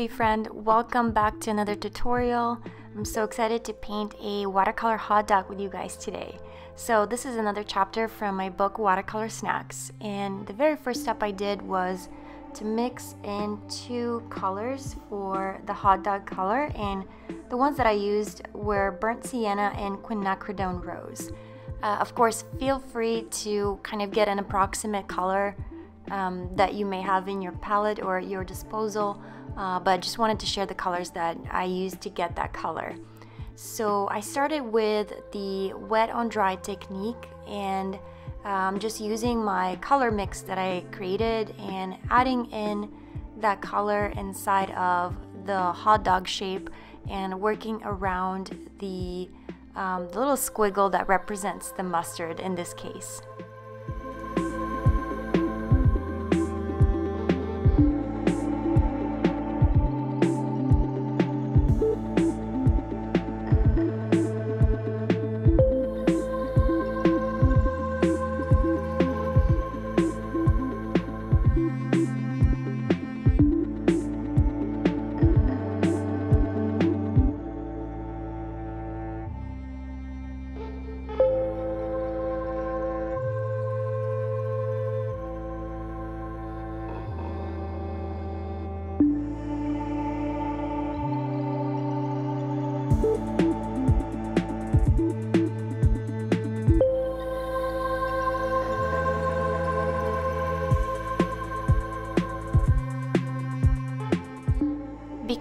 sweet friend. Welcome back to another tutorial. I'm so excited to paint a watercolor hot dog with you guys today. So this is another chapter from my book Watercolor Snacks and the very first step I did was to mix in two colors for the hot dog color and the ones that I used were burnt sienna and quinacridone rose. Uh, of course, feel free to kind of get an approximate color um, that you may have in your palette or at your disposal, uh, but I just wanted to share the colors that I used to get that color. So I started with the wet on dry technique and um, just using my color mix that I created and adding in that color inside of the hot dog shape and working around the, um, the little squiggle that represents the mustard in this case.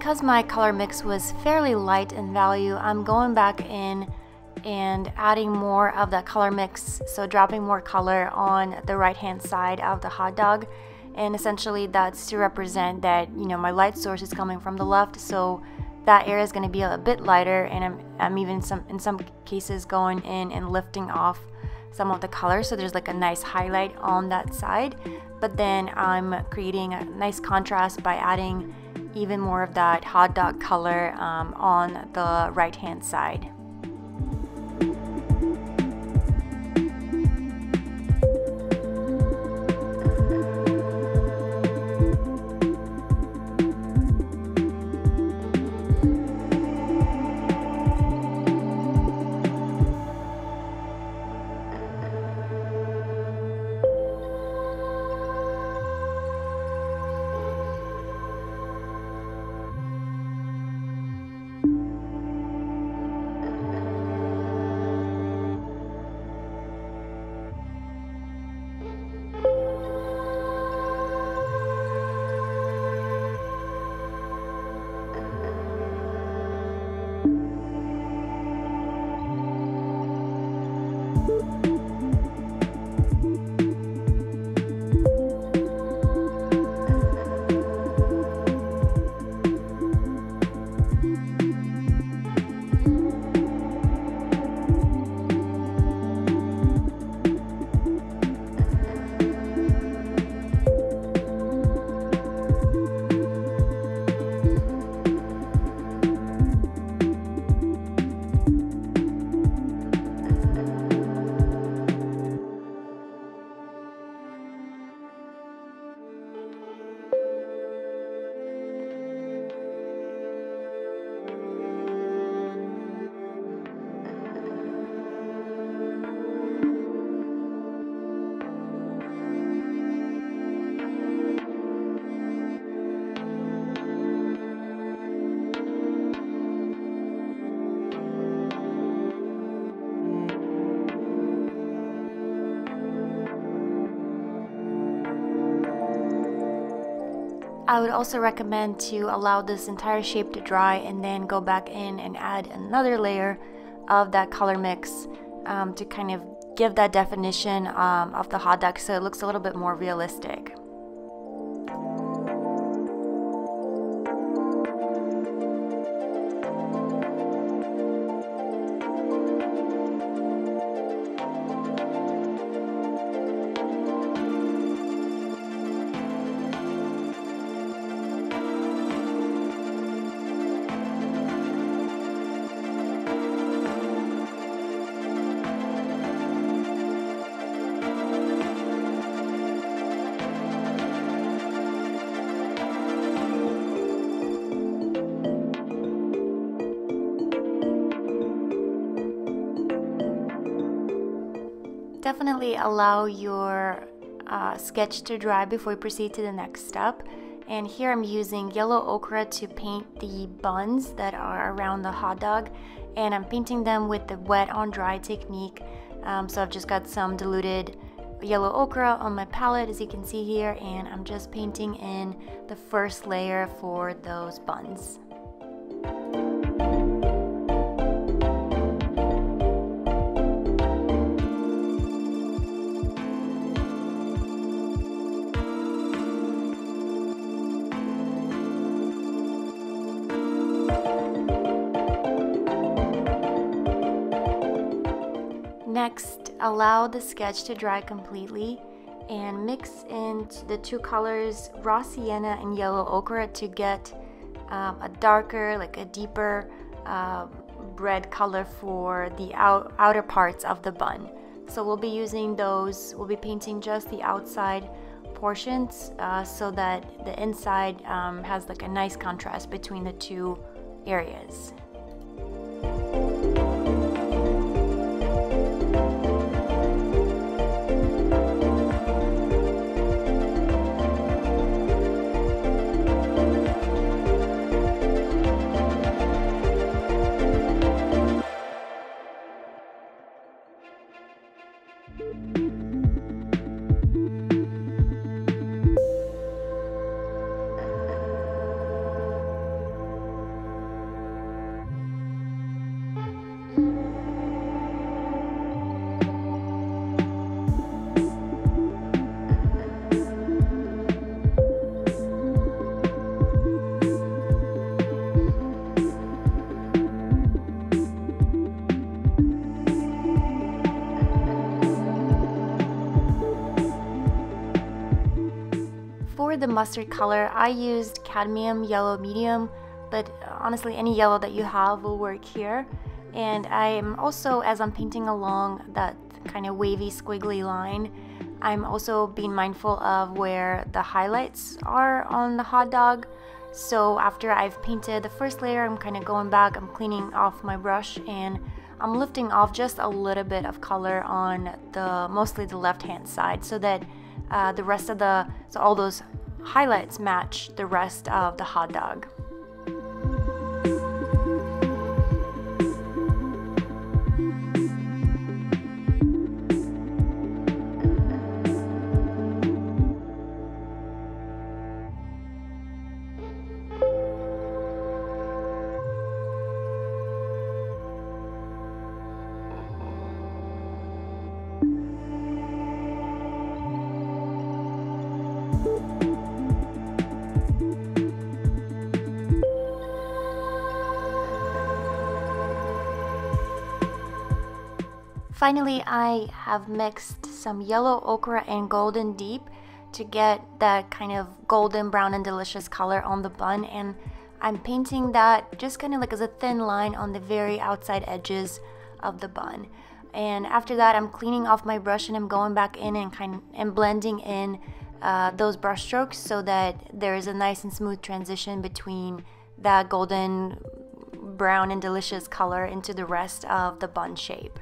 Because my color mix was fairly light in value, I'm going back in and adding more of that color mix, so dropping more color on the right hand side of the hot dog. And essentially that's to represent that, you know, my light source is coming from the left, so that area is going to be a bit lighter and I'm, I'm even some in some cases going in and lifting off some of the color so there's like a nice highlight on that side but then I'm creating a nice contrast by adding even more of that hot dog color um, on the right hand side. I would also recommend to allow this entire shape to dry and then go back in and add another layer of that color mix um, to kind of give that definition um, of the hot dog so it looks a little bit more realistic. Definitely allow your uh, sketch to dry before you proceed to the next step. And here I'm using yellow ochre to paint the buns that are around the hot dog. And I'm painting them with the wet on dry technique. Um, so I've just got some diluted yellow ochre on my palette as you can see here and I'm just painting in the first layer for those buns. Allow the sketch to dry completely and mix in the two colors raw sienna and yellow ochre to get um, a darker, like a deeper uh, red color for the out, outer parts of the bun. So we'll be using those, we'll be painting just the outside portions uh, so that the inside um, has like a nice contrast between the two areas. Mustard color, I used cadmium yellow medium, but honestly any yellow that you have will work here. And I'm also, as I'm painting along that kind of wavy squiggly line, I'm also being mindful of where the highlights are on the hot dog. So after I've painted the first layer, I'm kind of going back, I'm cleaning off my brush and I'm lifting off just a little bit of color on the mostly the left hand side so that uh, the rest of the, so all those highlights match the rest of the hot dog. Finally, I have mixed some yellow ochre and golden deep to get that kind of golden brown and delicious color on the bun and I'm painting that just kind of like as a thin line on the very outside edges of the bun. And after that, I'm cleaning off my brush and I'm going back in and kind of, and blending in uh, those brush strokes so that there is a nice and smooth transition between that golden brown and delicious color into the rest of the bun shape.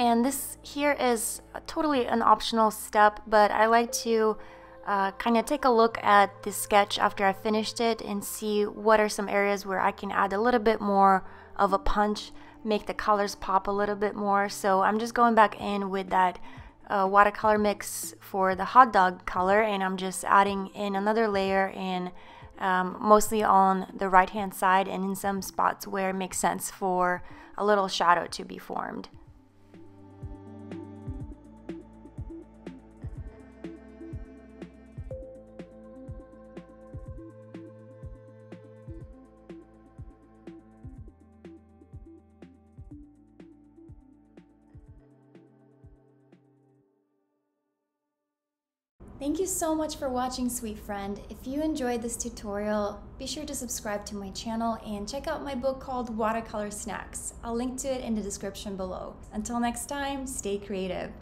And this here is totally an optional step, but I like to uh, kind of take a look at the sketch after I finished it and see what are some areas where I can add a little bit more of a punch, make the colors pop a little bit more. So I'm just going back in with that uh, watercolor mix for the hot dog color and I'm just adding in another layer and um, mostly on the right hand side and in some spots where it makes sense for a little shadow to be formed. Thank you so much for watching, sweet friend. If you enjoyed this tutorial, be sure to subscribe to my channel and check out my book called Watercolor Snacks. I'll link to it in the description below. Until next time, stay creative.